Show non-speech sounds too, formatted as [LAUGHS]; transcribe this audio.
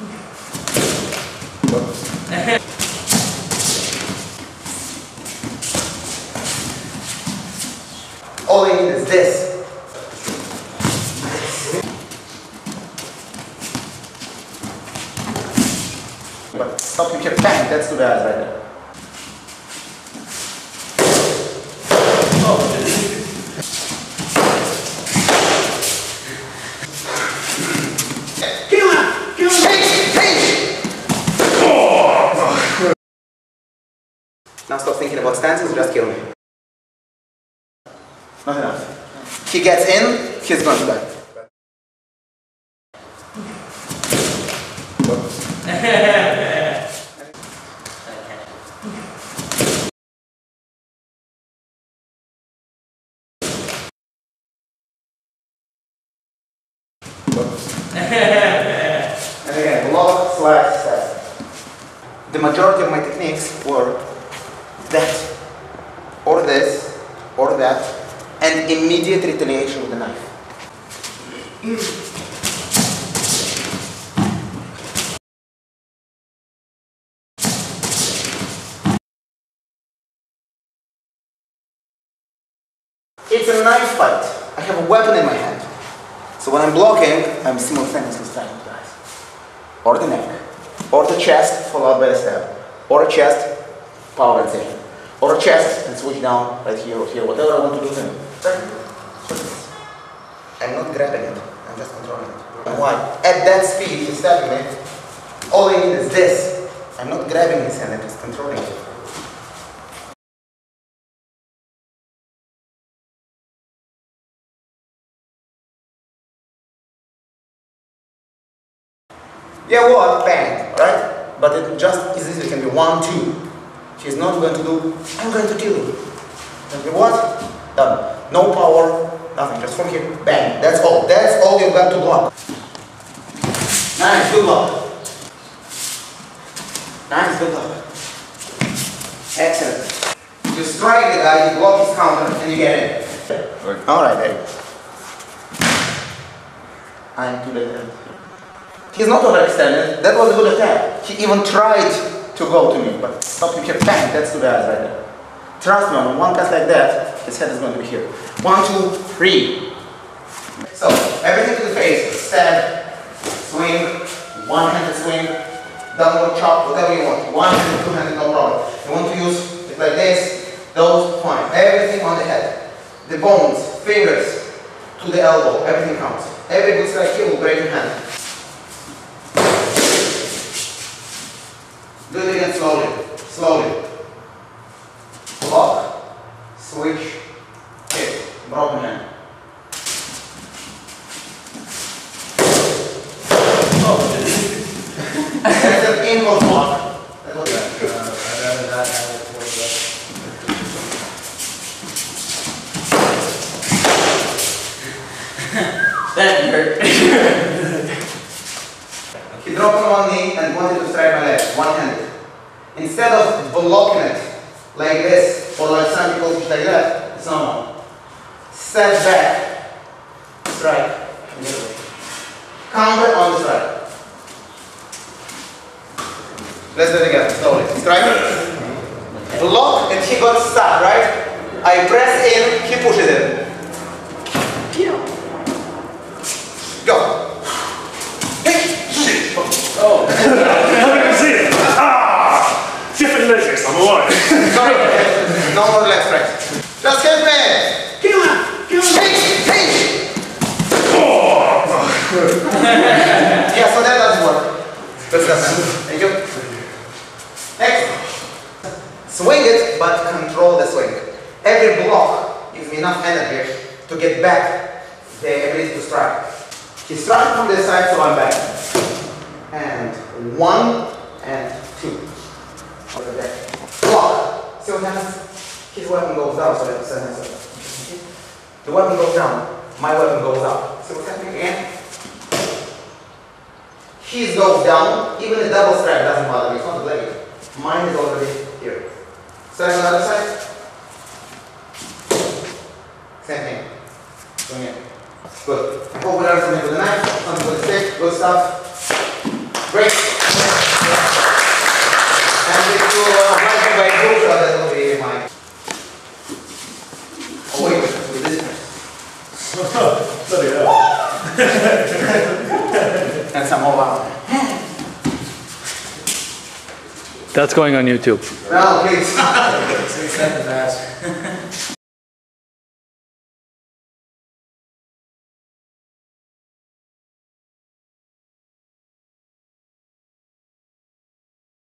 All I need is this. But stop you keep bang, that's too bad right there. Kill him! Kill him! Hey! Hey! Now stop thinking about stances, just kill me. Nothing else. He gets in, he's going to die. and again, block slash step. The majority of my techniques were that, or this, or that, and immediate retaliation with the knife. It's a knife fight. I have a weapon in my hand. So when I'm blocking, I'm simultaneously striking the eyes. Or the neck. Or the chest, followed by a stab. Or a chest, power and second. Or a chest, and switch down right here or here, whatever I want to do then. I'm not grabbing it, I'm just controlling it. Why? At that speed, he's stabbing me. All I need is this. I'm not grabbing his hand, I'm just controlling it. Yeah, what? Bang, right? But it just as easily can be one, two. She's not going to do, I'm going to kill you. What? Done. No power, nothing. Just from here, bang. That's all. That's all you've got to block. Nice, good block. Nice, good block. Excellent. You strike the guy, you block his counter, and you get in. Alright, there. I'm too late. He's not overextended. That was a good attack. He even tried to go to me, but stop you kept bang, that's too bad right there. Trust me, on one pass like that, his head is going to be here. One, two, three. So, everything to the face. Stab, swing, one-handed swing, downward chop, whatever you want. One-handed, two-handed, no problem. You want to use it like this, those, fine. Everything on the head. The bones, fingers, to the elbow, everything counts. Every good strike here will break your hand. Do it again slowly, slowly. Block, switch, hit, broken hand. Oh. An inward block. That's what That hurt. [LAUGHS] Dropped on one knee and wanted to strike my leg, one-handed. Instead of blocking it like this, or like some people like that, it's normal. Step back, strike. Counter on the strike. Let's do it again, slowly. Strike. Block, and he got stuck, right? I press in, he pushes in. Go. Oh. I can see it. Ah! Different physics, I'm alright. [LAUGHS] Sorry. No more left, right. Just hit me. Kill him. Kill him. Hey, hey. yeah, so that doesn't work. That's that. Thank you. Next. Swing it, but control the swing. Every block gives me enough energy to get back the ability to strike. He struck from the side, so I'm back. One and two. Over there. Block. See what happens? His weapon goes down, so that's uh, The weapon goes down. My weapon goes up. See what's happening again? His goes down. Even the double strike doesn't bother me. It's not a blade. Mine is already here. Strike on the other side. Same thing. Doing it. Good. Hope we something with the knife, something with the stick. Good stuff. That's some mobile. That's going on YouTube. Well, please.